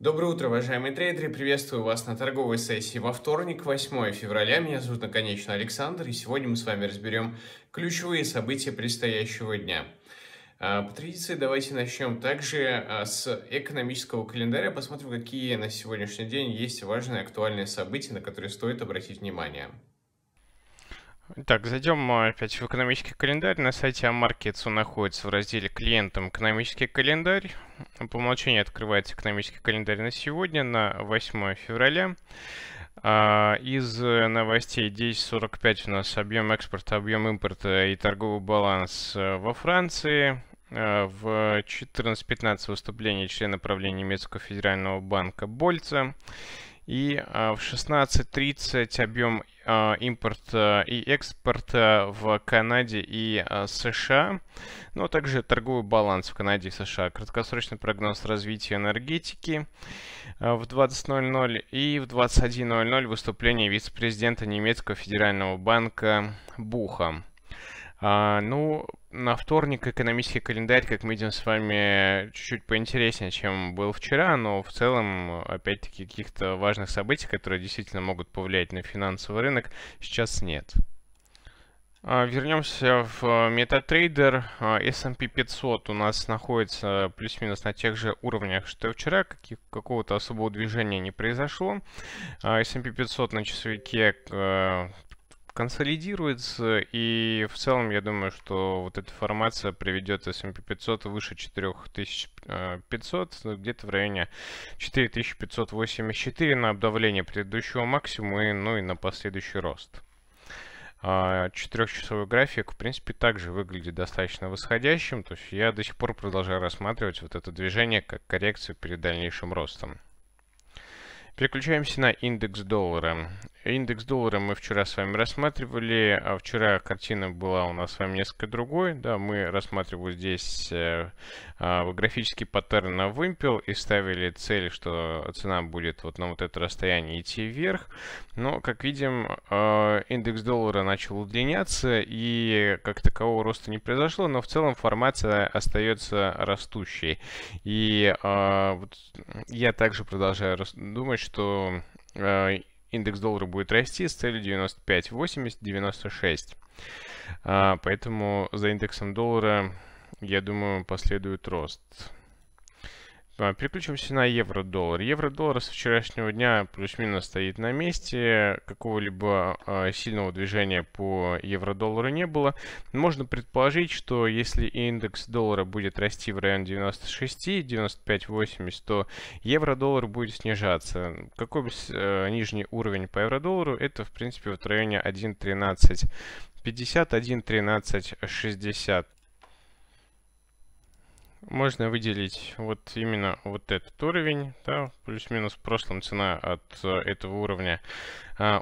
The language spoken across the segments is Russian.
Доброе утро, уважаемые трейдеры. Приветствую вас на торговой сессии во вторник, 8 февраля. Меня зовут, наконечно, Александр, и сегодня мы с вами разберем ключевые события предстоящего дня. А, по традиции давайте начнем также а, с экономического календаря. Посмотрим, какие на сегодняшний день есть важные актуальные события, на которые стоит обратить внимание. Так, зайдем опять в экономический календарь. На сайте Amarkets он находится в разделе «Клиентам экономический календарь». По умолчанию открывается экономический календарь на сегодня, на 8 февраля. А, из новостей 10.45 у нас объем экспорта, объем импорта и торговый баланс э, во Франции. Э, в 14.15 выступление члена правления немецкого федерального банка Больца. И а, в 16.30 объем а, импорта и экспорта в Канаде и а, США, но также торговый баланс в Канаде и США, краткосрочный прогноз развития энергетики в 20.00 и в 21.00 выступление вице-президента немецкого федерального банка Буха. А, ну, на вторник экономический календарь, как мы видим с вами, чуть-чуть поинтереснее, чем был вчера, но в целом, опять-таки, каких-то важных событий, которые действительно могут повлиять на финансовый рынок, сейчас нет. А, вернемся в MetaTrader. А, S&P 500 у нас находится плюс-минус на тех же уровнях, что и вчера. Какого-то особого движения не произошло. А, S&P 500 на часовике э, консолидируется, и в целом я думаю, что вот эта формация приведет S&P 500 выше 4500, ну, где-то в районе 4584 на обдавление предыдущего максимума, ну и на последующий рост. А, четырехчасовой график, в принципе, также выглядит достаточно восходящим, то есть я до сих пор продолжаю рассматривать вот это движение как коррекцию перед дальнейшим ростом. Переключаемся на индекс доллара. Индекс доллара мы вчера с вами рассматривали, а вчера картина была у нас с вами несколько другой. Да, мы рассматривали здесь э, э, графический паттерн на вымпел и ставили цель, что цена будет вот на вот это расстояние идти вверх. Но, как видим, э, индекс доллара начал удлиняться и как такового роста не произошло, но в целом формация остается растущей. И э, вот я также продолжаю думать, что э, индекс доллара будет расти с целью 95, 80, 96. А, поэтому за индексом доллара, я думаю, последует рост. А, переключимся на евро-доллар. Евро-доллар с вчерашнего дня плюс-минус стоит на месте. Какого-либо э, сильного движения по евро-доллару не было. Можно предположить, что если индекс доллара будет расти в районе 96, 95, 80, то евро-доллар будет снижаться. Какой бы э, нижний уровень по евро-доллару? Это, в принципе, в районе 1.13. 51, 13, 60 можно выделить вот именно вот этот уровень, да, плюс-минус в прошлом цена от э, этого уровня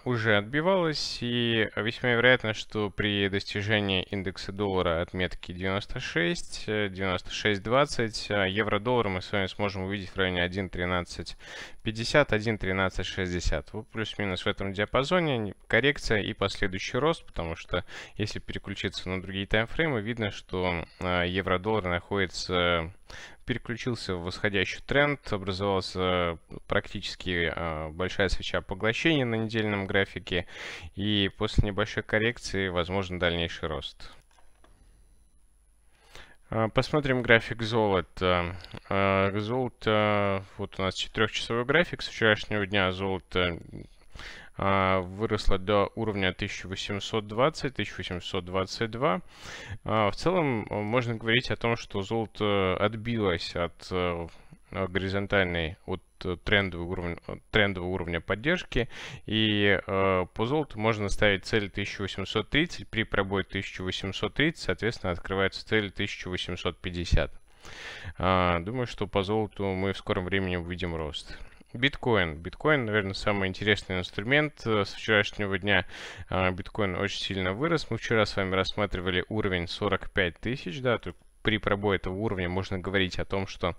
уже отбивалась, и весьма вероятно, что при достижении индекса доллара отметки 96, 96.20, евро-доллар мы с вами сможем увидеть в районе 1.1350, 1.1360. Вот плюс-минус в этом диапазоне коррекция и последующий рост, потому что если переключиться на другие таймфреймы, видно, что а, евро-доллар находится переключился в восходящий тренд, образовалась практически э, большая свеча поглощения на недельном графике, и после небольшой коррекции возможен дальнейший рост. А, посмотрим график золота. Золото, вот у нас 4-часовой график с вчерашнего дня золото выросла до уровня 1820-1822. А, в целом э, можно говорить о том, что золото отбилось от э, горизонтальной от трендового уровня, трендового уровня поддержки. И э, по золоту можно ставить цель 1830. При пробое 1830, соответственно, открывается цель 1850. Э, думаю, что по золоту мы в скором времени увидим рост. Биткоин. Биткоин, наверное, самый интересный инструмент. Э, с вчерашнего дня а, биткоин очень сильно вырос. Мы вчера с вами рассматривали уровень 45 тысяч, да, тут при пробое этого уровня можно говорить о том, что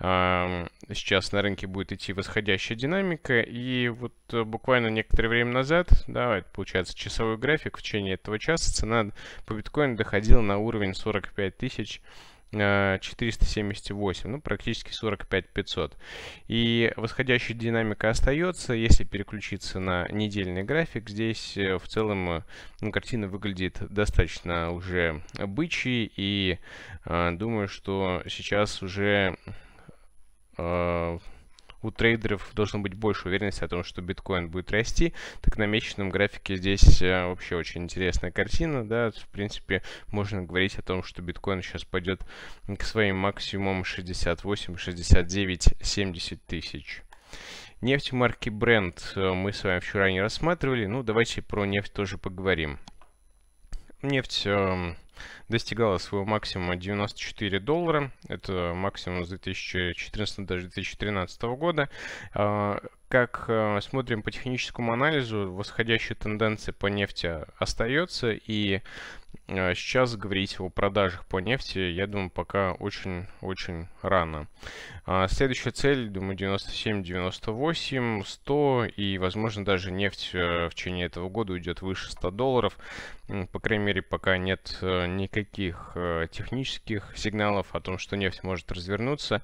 э, сейчас на рынке будет идти восходящая динамика. И вот э, буквально некоторое время назад, да, это получается часовой график, в течение этого часа цена по биткоину доходила на уровень 45 тысяч 478, ну, практически 45 500. И восходящая динамика остается. Если переключиться на недельный график, здесь в целом ну, картина выглядит достаточно уже бычьей. И э, думаю, что сейчас уже э, у трейдеров должно быть больше уверенности о том, что биткоин будет расти. Так на месячном графике здесь э, вообще очень интересная картина, да, в принципе, можно говорить о том, что биткоин сейчас пойдет к своим максимумам 68, 69, 70 тысяч. Нефть марки Brent э, мы с вами вчера не рассматривали, ну давайте про нефть тоже поговорим. Нефть эм, достигала своего максимума 94 доллара. Это максимум с 2014 даже 2013 года. А, как э, смотрим по техническому анализу, восходящая тенденция по нефти остается, и сейчас говорить о продажах по нефти, я думаю, пока очень-очень рано. А, следующая цель, думаю, 97, 98, 100, и, возможно, даже нефть э, в течение этого года уйдет выше 100 долларов. По крайней мере, пока нет никаких технических сигналов о том, что нефть может развернуться.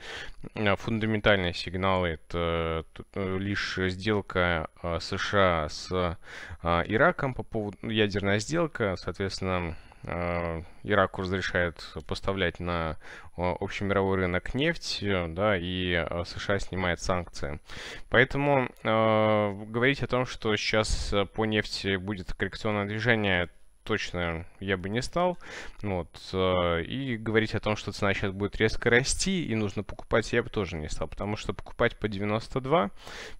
Фундаментальные сигналы это лишь сделка а, США с а, Ираком по поводу ядерная сделка, соответственно, а, Ираку разрешает поставлять на общемировой рынок нефть, да, и США снимает санкции. Поэтому э, говорить о том, что сейчас по нефти будет коррекционное движение, точно я бы не стал. Вот. Э, и говорить о том, что цена сейчас будет резко расти и нужно покупать, я бы тоже не стал. Потому что покупать по 92,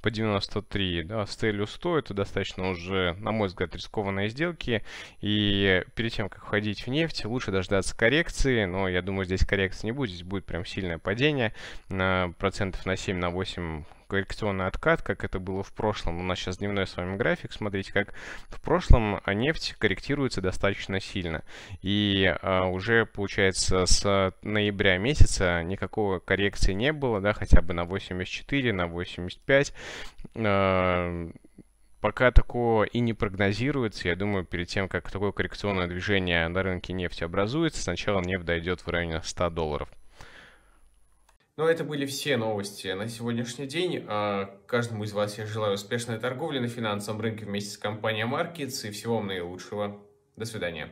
по 93, да, с целью 100, это достаточно уже, на мой взгляд, рискованные сделки. И перед тем, как входить в нефть, лучше дождаться коррекции. Но я думаю, здесь коррекции не будет. Здесь будет прям сильное падение на процентов на 7, на 8 коррекционный откат, как это было в прошлом. У нас сейчас дневной с вами график. Смотрите, как в прошлом нефть корректируется достаточно сильно. И а, уже, получается, с ноября месяца никакого коррекции не было, да, хотя бы на 84, на 85. А, пока такого и не прогнозируется. Я думаю, перед тем, как такое коррекционное движение на рынке нефти образуется, сначала нефть дойдет в районе 100 долларов. Ну, это были все новости на сегодняшний день. А, каждому из вас я желаю успешной торговли на финансовом рынке вместе с компанией Markets и всего вам наилучшего. До свидания.